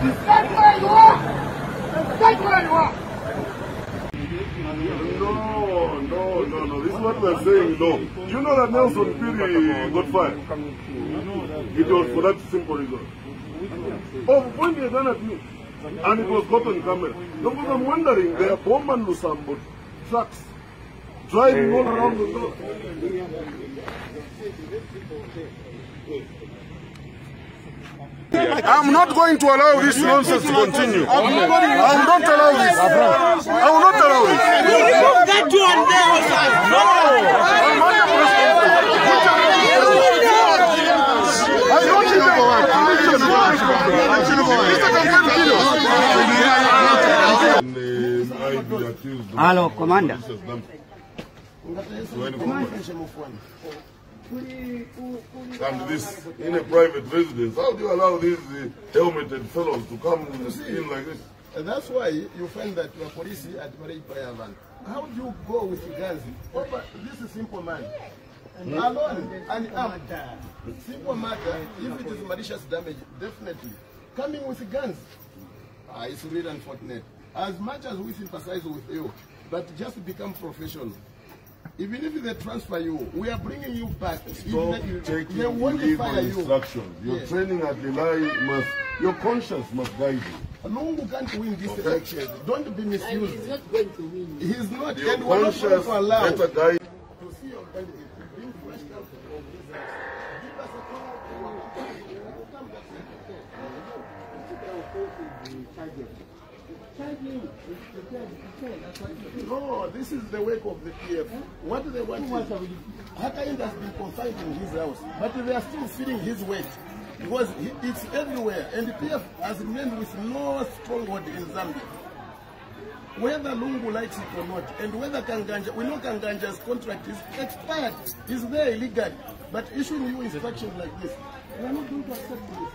No, no, no, no. This is what we're saying. No. You know that Nelson Piri got fired? It was for that simple reason. Oh, when they done at me, and it was caught on camera. No, because I'm wondering, there are bomb and Lusambo trucks driving all around the road. I'm not going to allow this nonsense to continue. I will not allow this. I will not allow this. Will you and there was No, I'm under I don't think I want Hello, Commander. And this in a private residence. How do you allow these uh, helmeted fellows to come in like this? And that's why you find that your police at Marei Prayavan. How do you go with guns? Over, this is simple man. Alone and armed. Simple matter. If it is malicious damage, definitely. Coming with guns, ah, it's really unfortunate. As much as we sympathize with you, but just become professional. Even if they transfer you, we are bringing you back. Stop Even if they taking won't illegal fire you. instructions. Your Yes. training at Lilayi must, your conscience must guide you. Lungu can't win this election. Don't be misused. He's not going to win. He's not, Your and we're not going conscience to allow. better guide to see your candidate bring fresh counsel of this. Give us a call. We'll come back to No, this is the work of the PF. What they want is, Hakainde has been confined in his house, but they are still feeling his weight. Because it's everywhere, and the PF has remained with no stronghold in Zambia. Whether Lungu likes it or not, and whether Kanganja, we know Kanganja's contract is expired, is there illegally, but issuing you instructions like this, we are not going to accept this.